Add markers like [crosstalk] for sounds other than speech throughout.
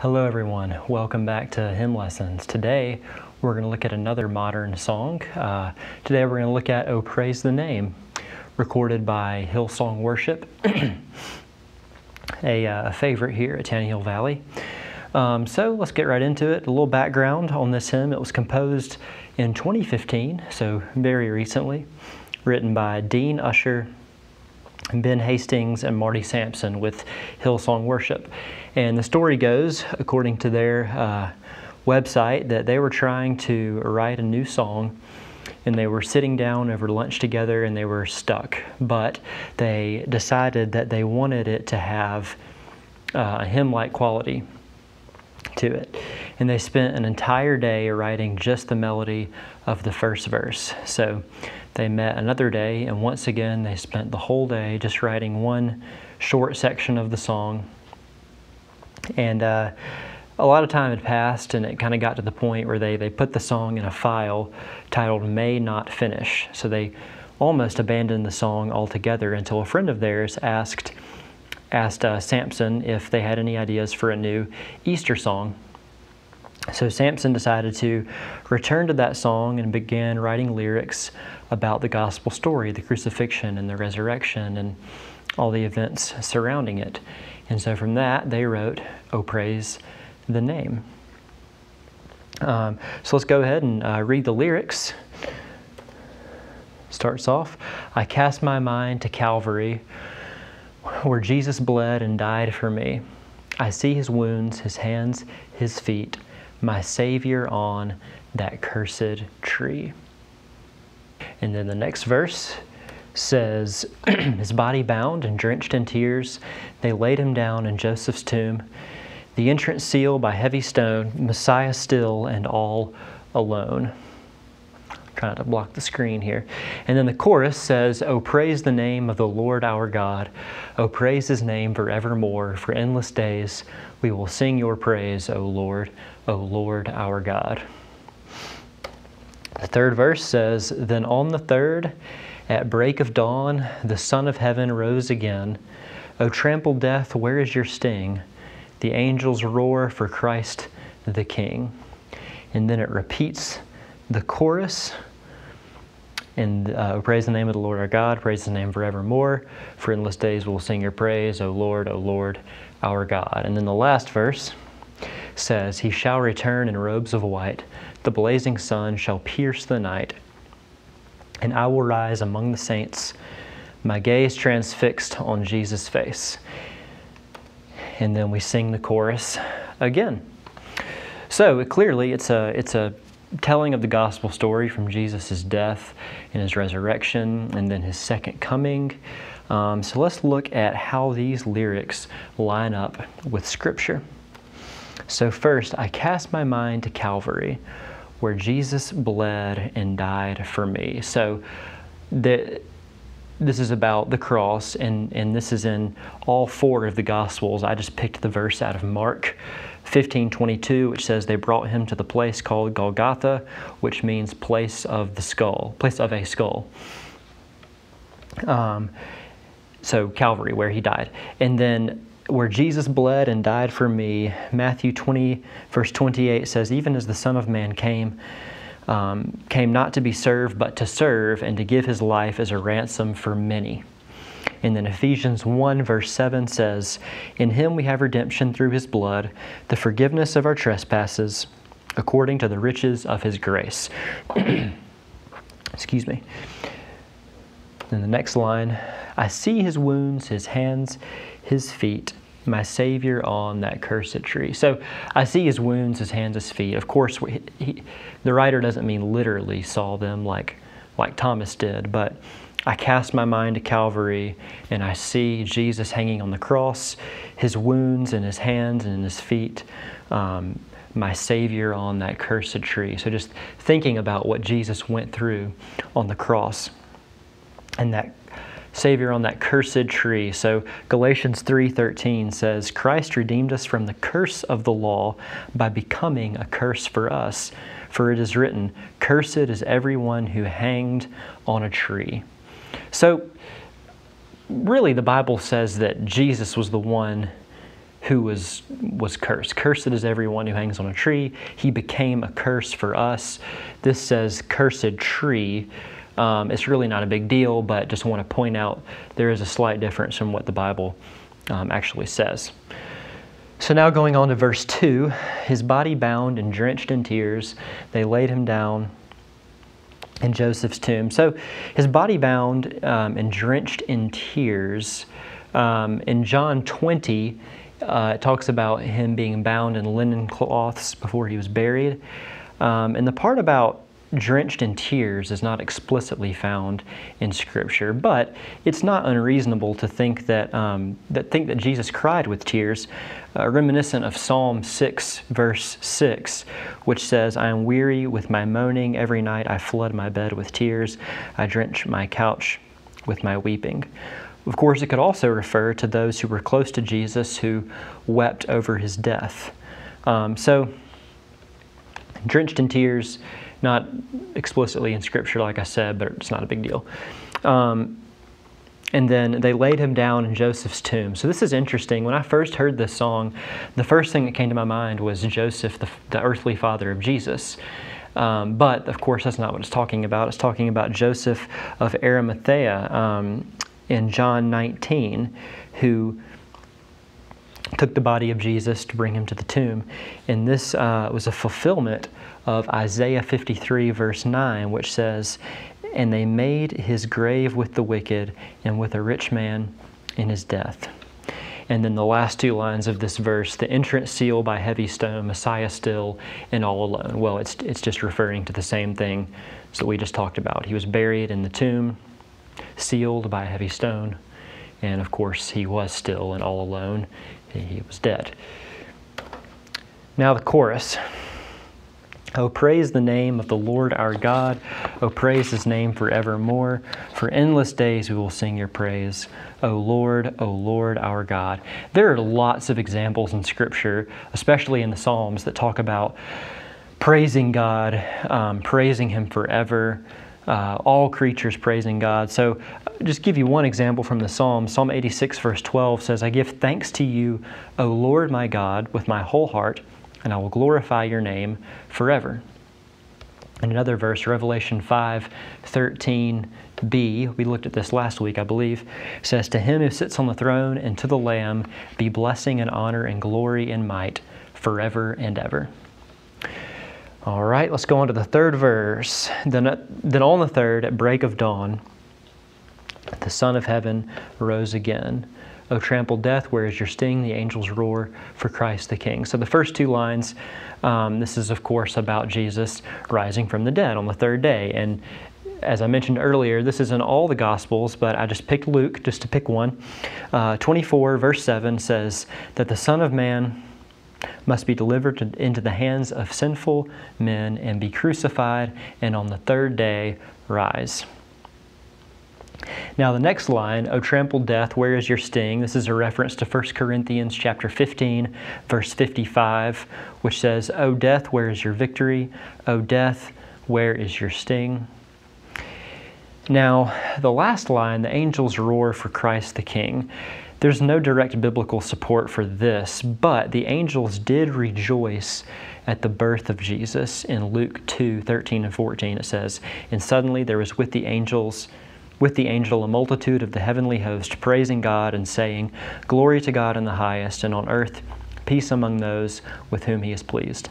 Hello, everyone. Welcome back to Hymn Lessons. Today, we're going to look at another modern song. Uh, today, we're going to look at Oh Praise the Name, recorded by Hillsong Worship, [clears throat] a, uh, favorite here at Tannehill Valley. Um, so, let's get right into it. A little background on this hymn. It was composed in 2015, so very recently, written by Dean Ussher Ben Hastings and Marty Sampson with Hillsong Worship. And the story goes, according to their uh, website, that they were trying to write a new song and they were sitting down over lunch together and they were stuck. But they decided that they wanted it to have uh, a hymn like quality to it. And they spent an entire day writing just the melody of the first verse. So they met another day, and once again, they spent the whole day just writing one short section of the song. And uh, a lot of time had passed, and it kind of got to the point where they, they put the song in a file titled May Not Finish. So they almost abandoned the song altogether until a friend of theirs asked, asked uh, Sampson if they had any ideas for a new Easter song. So Sampson decided to return to that song and began writing lyrics about the gospel story, the crucifixion and the resurrection, and all the events surrounding it. And so from that, they wrote, Oh, praise the name. Um, so let's go ahead and uh, read the lyrics. Starts off I cast my mind to Calvary, where Jesus bled and died for me. I see his wounds, his hands, his feet my Savior on that cursed tree. And then the next verse says, [clears throat] His body bound and drenched in tears, they laid him down in Joseph's tomb. The entrance sealed by heavy stone, Messiah still and all alone. Trying to block the screen here. And then the chorus says, Oh, praise the name of the Lord our God. Oh, praise his name forevermore. For endless days we will sing your praise, O Lord. O Lord our God. The third verse says, Then on the third, at break of dawn, the Son of Heaven rose again. O trampled death, where is your sting? The angels roar for Christ the King. And then it repeats the chorus. And uh, praise the name of the Lord our God, praise his name forevermore. For endless days we'll sing your praise, O Lord, O Lord, our God. And then the last verse says, He shall return in robes of white, the blazing sun shall pierce the night, and I will rise among the saints, my gaze transfixed on Jesus' face. And then we sing the chorus again. So clearly, it's a, it's a telling of the gospel story from Jesus' death and his resurrection and then his second coming. Um, so let's look at how these lyrics line up with Scripture. So, first, I cast my mind to Calvary, where Jesus bled and died for me. So, the, this is about the cross, and, and this is in all four of the Gospels. I just picked the verse out of Mark 15 22, which says, They brought him to the place called Golgotha, which means place of the skull, place of a skull. Um, so, Calvary, where he died. And then where Jesus bled and died for me, Matthew 20, verse 28 says, Even as the Son of Man came, um, came not to be served, but to serve and to give his life as a ransom for many. And then Ephesians 1, verse 7 says, In him we have redemption through his blood, the forgiveness of our trespasses, according to the riches of his grace. [clears throat] Excuse me. Then the next line I see his wounds, his hands, his feet, my Savior on that cursed tree. So I see his wounds, his hands, his feet. Of course, he, the writer doesn't mean literally saw them like, like Thomas did, but I cast my mind to Calvary and I see Jesus hanging on the cross, his wounds in his hands and in his feet, um, my Savior on that cursed tree. So just thinking about what Jesus went through on the cross and that Savior on that cursed tree. So Galatians 3:13 says, "Christ redeemed us from the curse of the law by becoming a curse for us, for it is written, cursed is everyone who hanged on a tree." So really the Bible says that Jesus was the one who was was cursed. Cursed is everyone who hangs on a tree. He became a curse for us. This says cursed tree. Um, it's really not a big deal, but just want to point out there is a slight difference from what the Bible um, actually says. So now going on to verse 2 his body bound and drenched in tears, they laid him down in Joseph's tomb. So his body bound um, and drenched in tears. Um, in John 20, uh, it talks about him being bound in linen cloths before he was buried. Um, and the part about drenched in tears is not explicitly found in Scripture, but it's not unreasonable to think that um, that think that Jesus cried with tears, uh, reminiscent of Psalm six, verse six, which says, "I am weary with my moaning; every night I flood my bed with tears, I drench my couch with my weeping." Of course, it could also refer to those who were close to Jesus who wept over his death. Um, so, drenched in tears not explicitly in Scripture, like I said, but it's not a big deal. Um, and then they laid him down in Joseph's tomb. So this is interesting. When I first heard this song, the first thing that came to my mind was Joseph, the, the earthly father of Jesus. Um, but of course, that's not what it's talking about. It's talking about Joseph of Arimathea um, in John 19, who took the body of Jesus to bring him to the tomb. And this uh, was a fulfillment of Isaiah 53, verse 9, which says, And they made his grave with the wicked and with a rich man in his death. And then the last two lines of this verse, the entrance seal by heavy stone, Messiah still and all alone. Well, it's, it's just referring to the same thing that we just talked about. He was buried in the tomb, sealed by a heavy stone, and of course, he was still and all alone. He was dead. Now, the chorus. Oh, praise the name of the Lord our God. Oh, praise his name forevermore. For endless days we will sing your praise. O Lord, O Lord our God. There are lots of examples in Scripture, especially in the Psalms, that talk about praising God, um, praising him forever. Uh, all creatures praising God. So, just give you one example from the Psalm. Psalm 86, verse 12 says, I give thanks to you, O Lord my God, with my whole heart and I will glorify your name forever. And another verse, Revelation 5 13b, we looked at this last week, I believe, says, To him who sits on the throne and to the Lamb be blessing and honor and glory and might forever and ever. All right, let's go on to the third verse. Then, then on the third, at break of dawn, the Son of Heaven rose again O trampled death, where is your sting? The angels roar for Christ the King. So the first two lines, um, this is of course about Jesus rising from the dead on the third day. And as I mentioned earlier, this is in all the Gospels, but I just picked Luke just to pick one. Uh, 24, verse 7 says that the Son of Man must be delivered to, into the hands of sinful men and be crucified, and on the third day rise. Now the next line, O trampled death, where is your sting? This is a reference to 1 Corinthians chapter 15, verse 55, which says, O death, where is your victory? O death, where is your sting? Now, the last line, the angels roar for Christ the King. There's no direct biblical support for this, but the angels did rejoice at the birth of Jesus. In Luke 2 13 and 14, it says, And suddenly there was with the angels with the angel a multitude of the heavenly host, praising God and saying, Glory to God in the highest, and on earth peace among those with whom he is pleased.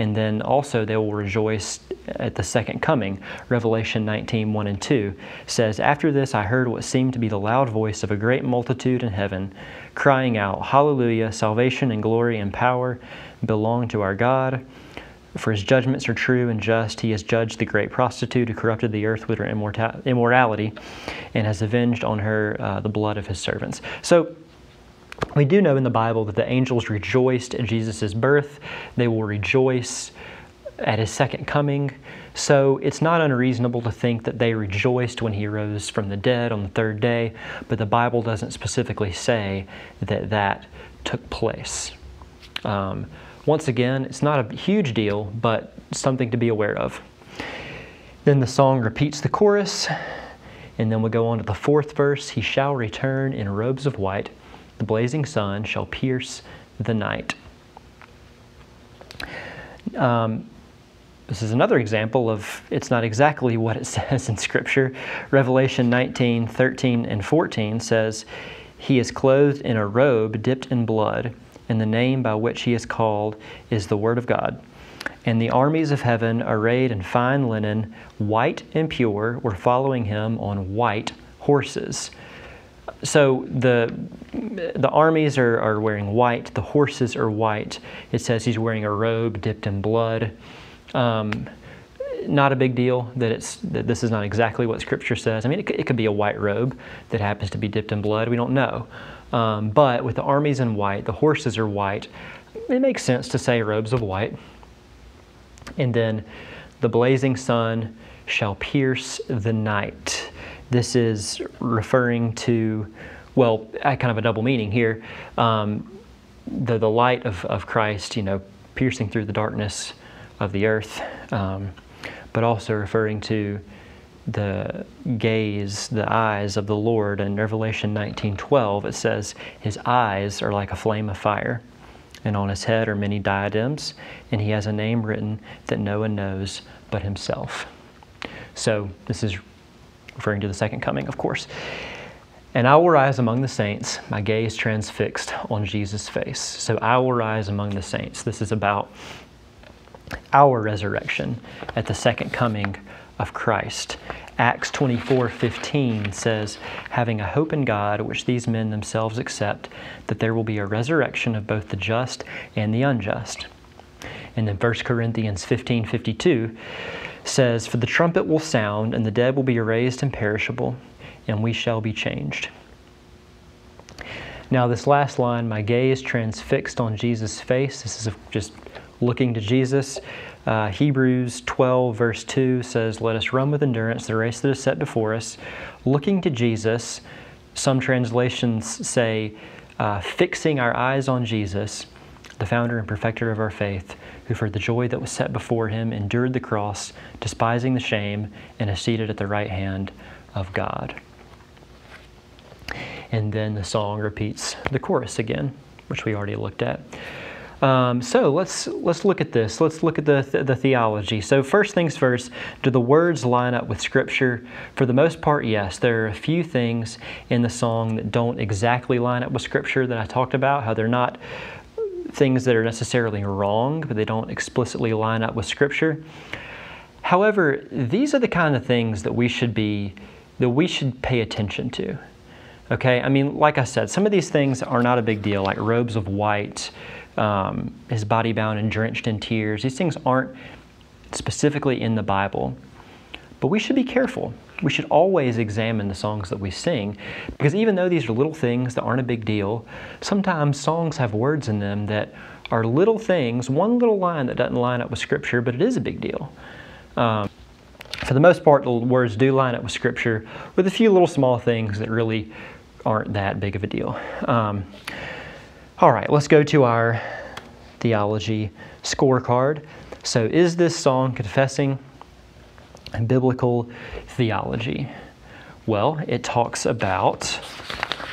And then also they will rejoice at the second coming. Revelation 19, 1 and 2 says, After this I heard what seemed to be the loud voice of a great multitude in heaven, crying out, Hallelujah, salvation and glory and power belong to our God for his judgments are true and just. He has judged the great prostitute who corrupted the earth with her immorality and has avenged on her uh, the blood of his servants. So, we do know in the Bible that the angels rejoiced at Jesus' birth. They will rejoice at his second coming. So it's not unreasonable to think that they rejoiced when he rose from the dead on the third day, but the Bible doesn't specifically say that that took place. Um, once again, it's not a huge deal, but something to be aware of. Then the song repeats the chorus, and then we go on to the fourth verse He shall return in robes of white, the blazing sun shall pierce the night. Um, this is another example of it's not exactly what it [laughs] says in Scripture. Revelation 19, 13, and 14 says, He is clothed in a robe dipped in blood, and the name by which he is called is the Word of God. And the armies of heaven, arrayed in fine linen, white and pure, were following him on white horses. So the the armies are, are wearing white, the horses are white. It says he's wearing a robe dipped in blood. Um, not a big deal that it's that this is not exactly what Scripture says. I mean, it could, it could be a white robe that happens to be dipped in blood. We don't know. Um, but with the armies in white, the horses are white. It makes sense to say robes of white. And then the blazing sun shall pierce the night. This is referring to, well, I kind of a double meaning here. Um, the, the light of, of Christ, you know, piercing through the darkness of the earth, um, but also referring to the gaze, the eyes of the Lord. In Revelation 19:12, it says, "His eyes are like a flame of fire, and on his head are many diadems, and he has a name written that no one knows but himself." So this is referring to the second coming, of course. And I will rise among the saints, my gaze transfixed on Jesus' face. So I will rise among the saints. This is about our resurrection at the second coming of Christ. Acts 24:15 says, "Having a hope in God, which these men themselves accept, that there will be a resurrection of both the just and the unjust." And then 1 Corinthians 15:52 says, "For the trumpet will sound, and the dead will be raised imperishable, and we shall be changed." Now, this last line, my gaze transfixed on Jesus' face, this is just looking to Jesus. Uh, Hebrews 12, verse 2 says, Let us run with endurance the race that is set before us, looking to Jesus. Some translations say, uh, fixing our eyes on Jesus, the founder and perfecter of our faith, who for the joy that was set before him endured the cross, despising the shame, and is seated at the right hand of God. And then the song repeats the chorus again, which we already looked at. Um, so let's let's look at this. Let's look at the, th- the theology. So first things first, do the words line up with Scripture? For the most part, yes. There are a few things in the song that don't exactly line up with Scripture that I talked about. How they're not things that are necessarily wrong, but they don't explicitly line up with Scripture. However, these are the kind of things that we should be that we should pay attention to. Okay, I mean, like I said, some of these things are not a big deal, like robes of white um, his body bound and drenched in tears. These things aren't specifically in the Bible, but we should be careful. We should always examine the songs that we sing because even though these are little things that aren't a big deal, sometimes songs have words in them that are little things, one little line that doesn't line up with Scripture, but it is a big deal. Um, for the most part, the words do line up with Scripture, with a few little small things that really aren't that big of a deal. Um, all right, let's go to our theology scorecard. So, is this song confessing biblical theology? Well, it talks about,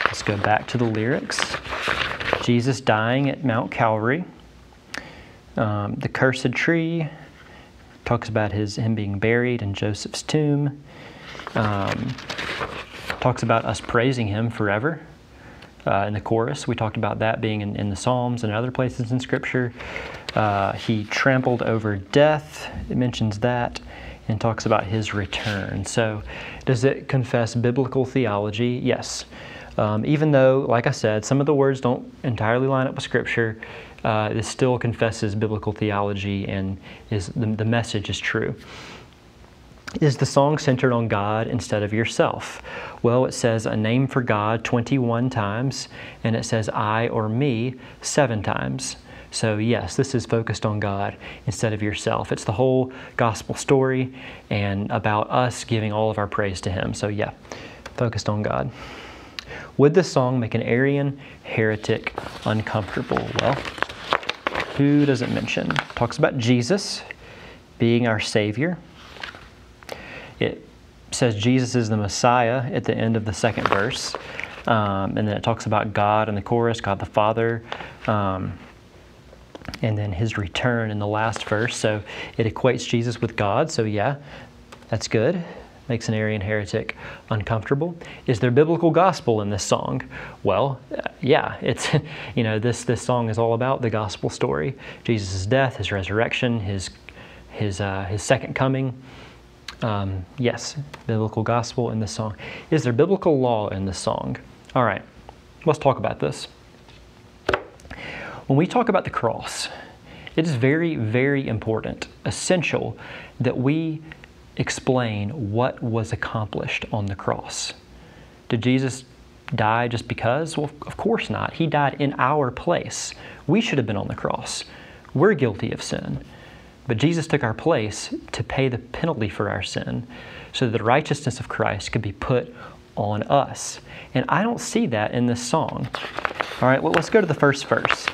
let's go back to the lyrics Jesus dying at Mount Calvary, um, the cursed tree, talks about his him being buried in Joseph's tomb, um, talks about us praising him forever uh, in the chorus. We talked about that being in, in the Psalms and other places in Scripture. Uh, he trampled over death, it mentions that, and talks about his return. So, does it confess biblical theology? Yes. Um, even though, like I said, some of the words don't entirely line up with Scripture, uh, it still confesses biblical theology and is the, the message is true. Is the song centered on God instead of yourself? Well, it says a name for God 21 times, and it says I or me seven times. So, yes, this is focused on God instead of yourself. It's the whole gospel story and about us giving all of our praise to Him. So, yeah, focused on God. Would this song make an Arian heretic uncomfortable? Well, who does it mention? It talks about Jesus being our Savior. It says Jesus is the Messiah at the end of the second verse. Um, and then it talks about God in the chorus, God the Father. Um, and then his return in the last verse. So it equates Jesus with God. So, yeah, that's good. Makes an Arian heretic uncomfortable. Is there biblical gospel in this song? Well, uh, yeah, it's [laughs] you know this this song is all about the gospel story, Jesus' death, his resurrection, his his uh, his second coming. Um, yes, biblical gospel in this song. Is there biblical law in this song? All right, let's talk about this. When we talk about the cross, it is very, very important, essential, that we explain what was accomplished on the cross. Did Jesus die just because? Well, of course not. He died in our place. We should have been on the cross. We're guilty of sin. But Jesus took our place to pay the penalty for our sin so that the righteousness of Christ could be put on us. And I don't see that in this song. All right, well, let's go to the first verse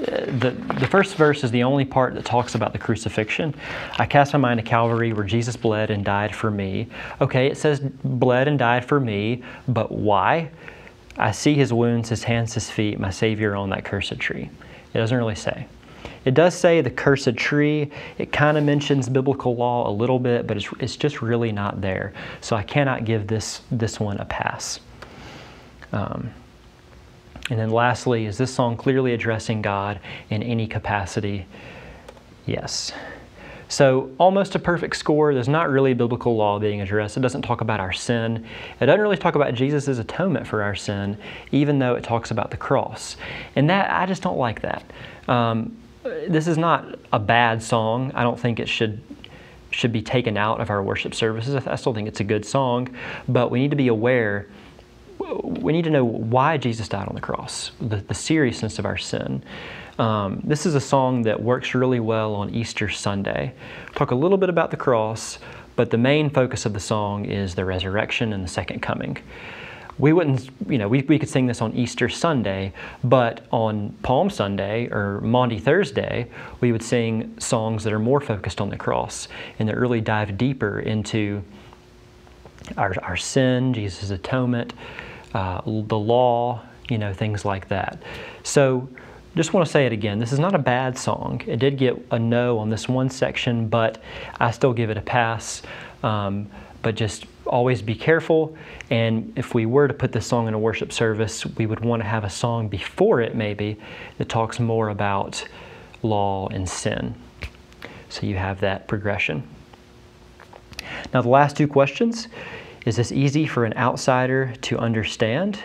the, the first verse is the only part that talks about the crucifixion. I cast my mind to Calvary where Jesus bled and died for me. Okay, it says bled and died for me, but why? I see his wounds, his hands, his feet, my Savior on that cursed tree. It doesn't really say. It does say the cursed tree. It kind of mentions biblical law a little bit, but it's, it's just really not there. So I cannot give this, this one a pass. Um, and then lastly, is this song clearly addressing God in any capacity? Yes. So, almost a perfect score. There's not really biblical law being addressed. It doesn't talk about our sin. It doesn't really talk about Jesus' atonement for our sin, even though it talks about the cross. And that, I just don't like that. Um, this is not a bad song. I don't think it should should be taken out of our worship services. I still think it's a good song, but we need to be aware we need to know why Jesus died on the cross, the, the seriousness of our sin. Um, this is a song that works really well on Easter Sunday. Talk a little bit about the cross, but the main focus of the song is the resurrection and the second coming. We wouldn't, you know, we, we could sing this on Easter Sunday, but on Palm Sunday or Maundy Thursday, we would sing songs that are more focused on the cross and that really dive deeper into our, our sin, Jesus' atonement, uh, the law, you know, things like that. So just want to say it again. This is not a bad song. It did get a no on this one section, but I still give it a pass. Um, but just always be careful. And if we were to put this song in a worship service, we would want to have a song before it, maybe, that talks more about law and sin. So you have that progression. Now, the last two questions is this easy for an outsider to understand?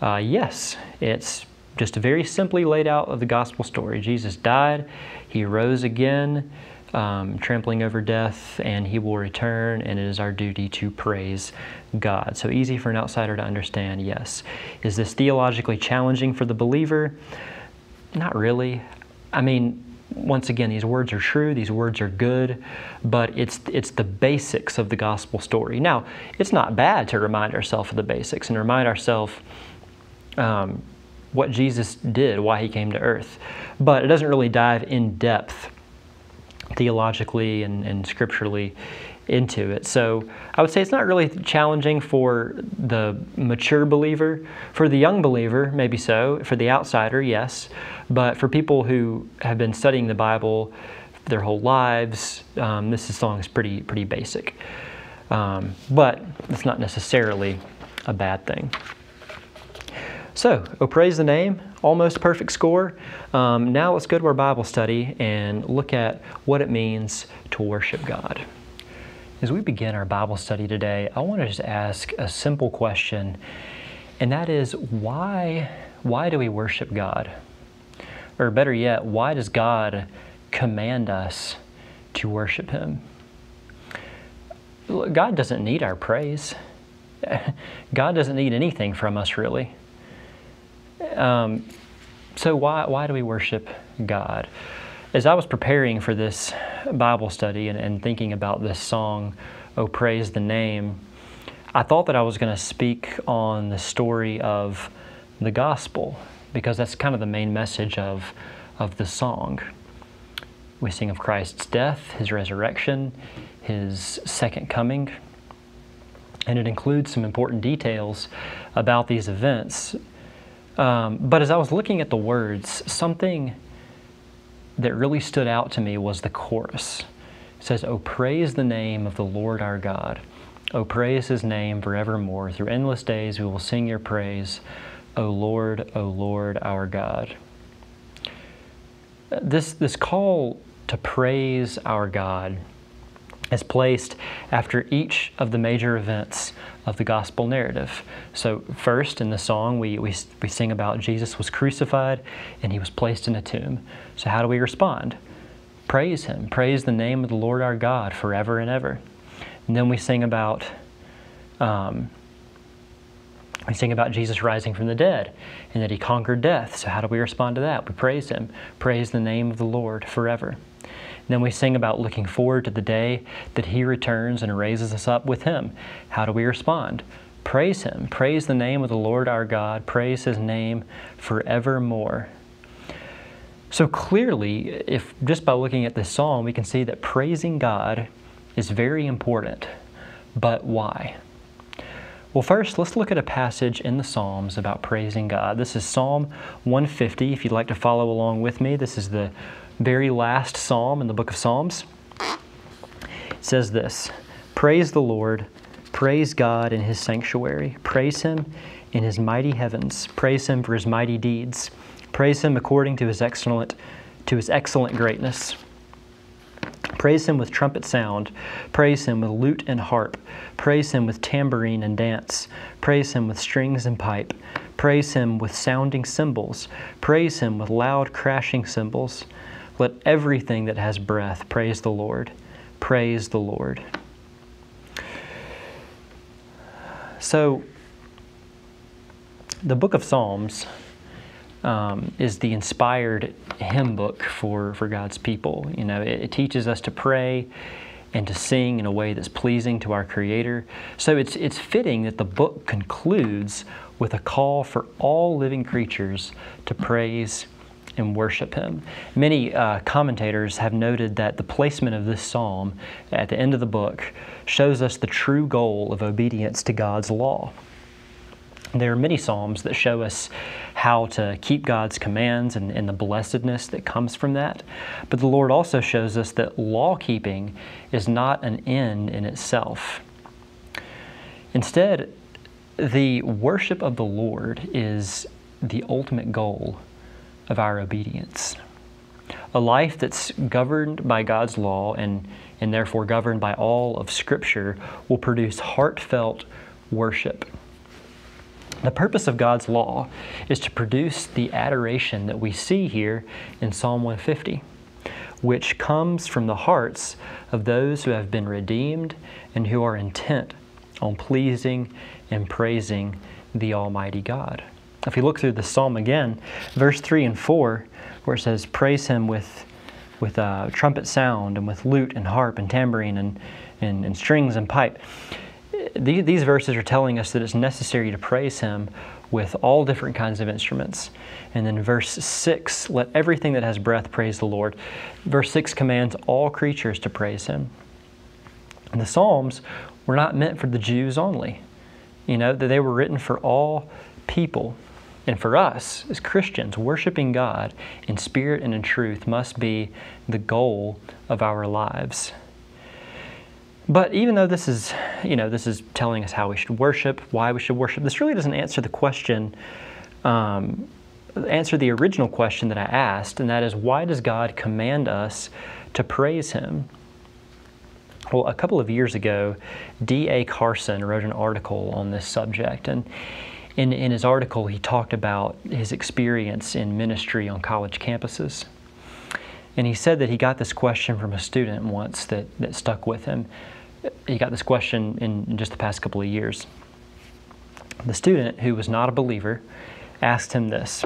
Uh, yes, it's just very simply laid out of the gospel story. Jesus died, he rose again, um, trampling over death, and he will return, and it is our duty to praise God. So easy for an outsider to understand, yes. Is this theologically challenging for the believer? Not really. I mean, once again, these words are true, these words are good, but it's, it's the basics of the gospel story. Now, it's not bad to remind ourselves of the basics and remind ourselves um, what Jesus did, why he came to earth, but it doesn't really dive in depth theologically and, and scripturally into it. So I would say it's not really challenging for the mature believer. For the young believer, maybe so. For the outsider, yes. But for people who have been studying the Bible their whole lives, um, this song is pretty pretty basic. Um, but it's not necessarily a bad thing. So, oh, praise the name, almost perfect score. Um, now let's go to our Bible study and look at what it means to worship God. As we begin our Bible study today, I want to just ask a simple question, and that is why, why do we worship God? Or better yet, why does God command us to worship Him? God doesn't need our praise. [laughs] God doesn't need anything from us, really. Um, so, why, why do we worship God? As I was preparing for this Bible study and, and thinking about this song, Oh Praise the Name, I thought that I was going to speak on the story of the gospel because that's kind of the main message of, of the song. We sing of Christ's death, His resurrection, His second coming. and it includes some important details about these events. Um, but as I was looking at the words, something that really stood out to me was the chorus. It says, Oh, praise the name of the Lord our God. Oh, praise his name forevermore. Through endless days we will sing your praise. O Lord, O Lord our God. This, this call to praise our God is placed after each of the major events of the gospel narrative. So, first in the song, we, we, we sing about Jesus was crucified and he was placed in a tomb. So, how do we respond? Praise him. Praise the name of the Lord our God forever and ever. And then we sing about. Um, we sing about Jesus rising from the dead and that he conquered death. So, how do we respond to that? We praise him. Praise the name of the Lord forever. Then we sing about looking forward to the day that He returns and raises us up with Him. How do we respond? Praise Him. Praise the name of the Lord our God. Praise His name forevermore. So clearly, if just by looking at this psalm, we can see that praising God is very important. But why? Well, first, let's look at a passage in the Psalms about praising God. This is Psalm 150. If you'd like to follow along with me, this is the very last psalm in the book of Psalms. It says this Praise the Lord, praise God in his sanctuary, praise him in his mighty heavens, praise him for his mighty deeds, praise him according to his excellent to his excellent greatness. Praise him with trumpet sound. Praise him with lute and harp. Praise him with tambourine and dance. Praise him with strings and pipe. Praise him with sounding cymbals. Praise him with loud crashing cymbals. Let everything that has breath praise the Lord. Praise the Lord. So, the book of Psalms um, is the inspired hymn book for, for God's people. You know, it, it, teaches us to pray and to sing in a way that's pleasing to our Creator. So it's, it's fitting that the book concludes with a call for all living creatures to praise and worship Him. Many uh, commentators have noted that the placement of this psalm at the end of the book shows us the true goal of obedience to God's law. There are many Psalms that show us how to keep God's commands and, and, the blessedness that comes from that. But the Lord also shows us that law keeping is not an end in itself. Instead, the worship of the Lord is the ultimate goal of our obedience. A life that's governed by God's law and, and therefore governed by all of Scripture will produce heartfelt worship. The purpose of God's law is to produce the adoration that we see here in Psalm 150, which comes from the hearts of those who have been redeemed and who are intent on pleasing and praising the Almighty God. If you look through the psalm again, verse 3 and 4, where it says, Praise him with, with uh, trumpet sound and with lute and harp and tambourine and, and, and strings and pipe these verses are telling us that it's necessary to praise Him with all different kinds of instruments. And then verse 6 let everything that has breath praise the Lord. Verse 6 commands all creatures to praise Him. And the Psalms were not meant for the Jews only, you know, that they were written for all people. And for us as Christians, worshiping God in spirit and in truth must be the goal of our lives. But even though this is, you know, this is telling us how we should worship, why we should worship, this really doesn't answer the question, um, answer the original question that I asked, and that is why does God command us to praise Him? Well, a couple of years ago, D.A. Carson wrote an article on this subject, and in, in his article, he talked about his experience in ministry on college campuses. And he said that he got this question from a student once that, that stuck with him he got this question in just the past couple of years. The student, who was not a believer, asked him this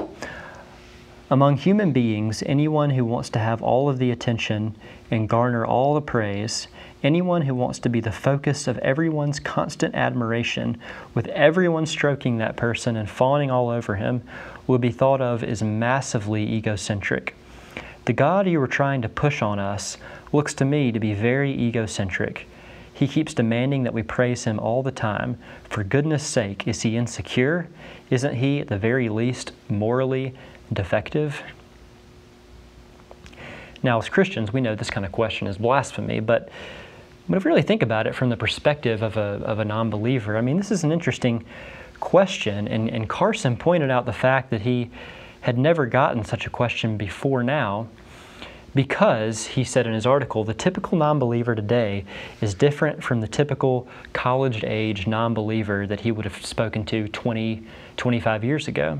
Among human beings, anyone who wants to have all of the attention and garner all the praise, anyone who wants to be the focus of everyone's constant admiration, with everyone stroking that person and fawning all over him, will be thought of as massively egocentric. The God you were trying to push on us looks to me to be very egocentric. He keeps demanding that we praise Him all the time. For goodness sake, is He insecure? Isn't He, at the very least, morally defective? Now, as Christians, we know this kind of question is blasphemy, but, but if we really think about it from the perspective of a, of a non believer, I mean, this is an interesting question. And, and Carson pointed out the fact that he had never gotten such a question before now because, he said in his article, the typical non believer today is different from the typical college age non believer that he would have spoken to 20, 25 years ago.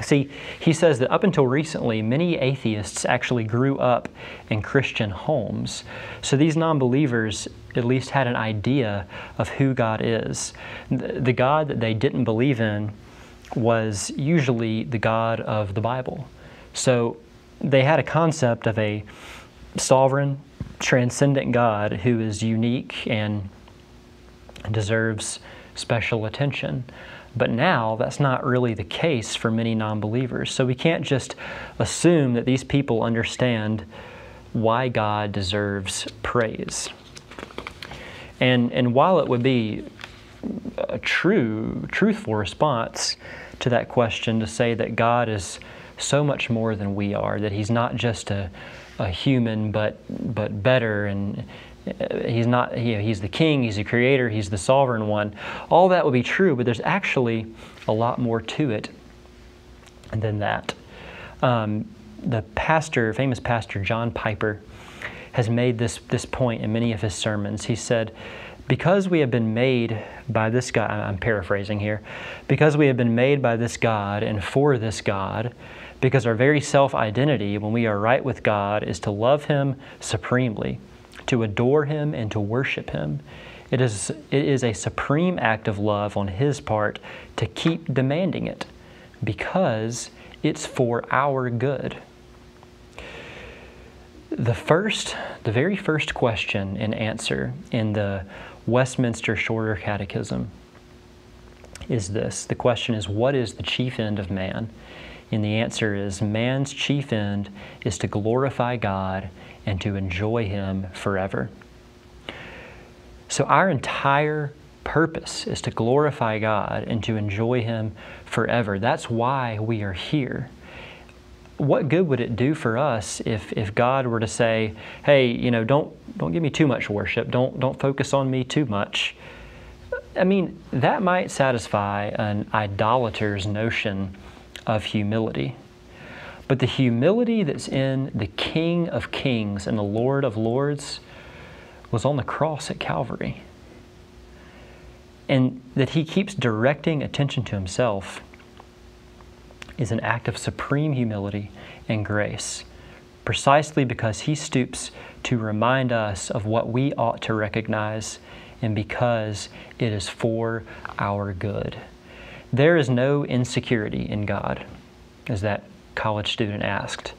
See, he says that up until recently, many atheists actually grew up in Christian homes. So these non believers at least had an idea of who God is. The God that they didn't believe in was usually the God of the Bible. So they had a concept of a sovereign, transcendent God who is unique and deserves special attention. But now that's not really the case for many non believers. So we can't just assume that these people understand why God deserves praise. And, and while it would be a true, truthful response to that question to say that God is so much more than we are, that He's not just a, a human, but, but better, and He's not, He's the King, He's the Creator, He's the Sovereign One. All that would be true, but there's actually a lot more to it than that. Um, the pastor, famous pastor John Piper, has made this, this point in many of his sermons. He said, because we have been made by this God, I'm paraphrasing here, because we have been made by this God and for this God, because our very self identity, when we are right with God, is to love Him supremely, to adore Him, and to worship Him. It is, it is a supreme act of love on His part to keep demanding it because it's for our good. The first, the very first question and answer in the Westminster Shorter Catechism is this. The question is, What is the chief end of man? And the answer is man's chief end is to glorify God and to enjoy Him forever. So, our entire purpose is to glorify God and to enjoy Him forever. That's why we are here. What good would it do for us if, if God were to say, hey, you know, don't, don't give me too much worship, don't, don't focus on me too much? I mean, that might satisfy an idolater's notion of humility. But the humility that's in the King of Kings and the Lord of Lords was on the cross at Calvary. And that he keeps directing attention to himself is an act of supreme humility and grace, precisely because he stoops to remind us of what we ought to recognize and because it is for our good. There is no insecurity in God, as that college student asked.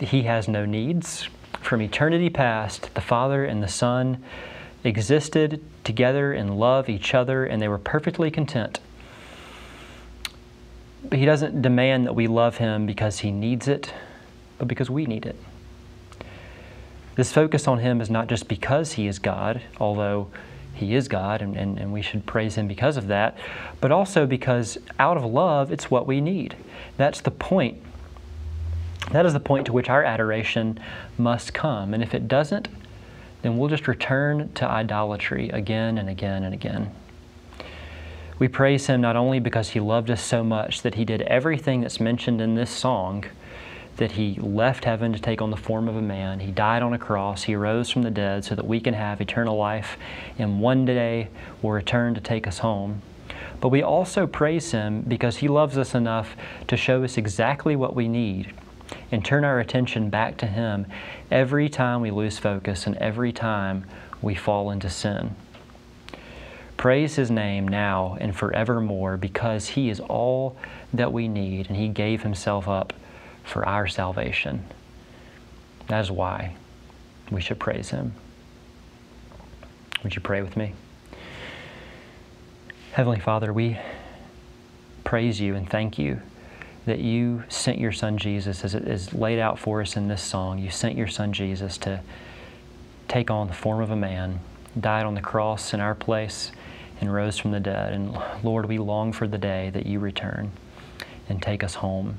He has no needs. From eternity past, the Father and the Son existed together and love each other, and they were perfectly content. But He doesn't demand that we love Him because He needs it, but because we need it. This focus on Him is not just because He is God, although he is God, and, and, and we should praise Him because of that, but also because out of love, it's what we need. That's the point. That is the point to which our adoration must come. And if it doesn't, then we'll just return to idolatry again and again and again. We praise Him not only because He loved us so much that He did everything that's mentioned in this song that he left heaven to take on the form of a man. He died on a cross. He rose from the dead so that we can have eternal life and one day will return to take us home. But we also praise him because he loves us enough to show us exactly what we need and turn our attention back to him every time we lose focus and every time we fall into sin. Praise his name now and forevermore because he is all that we need and he gave himself up for our salvation. That is why we should praise Him. Would you pray with me? Heavenly Father, we praise you and thank you that you sent your Son Jesus, as it is laid out for us in this song. You sent your Son Jesus to, take on the form of a man, died on the cross in our place, and rose from the dead. And Lord, we long for the day that you return and take us home.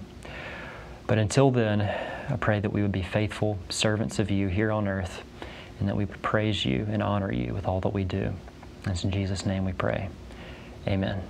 But until then, I pray that we would be faithful servants of you here on earth and that we would praise you and honor you with all that we do. It's in Jesus' name we pray. Amen.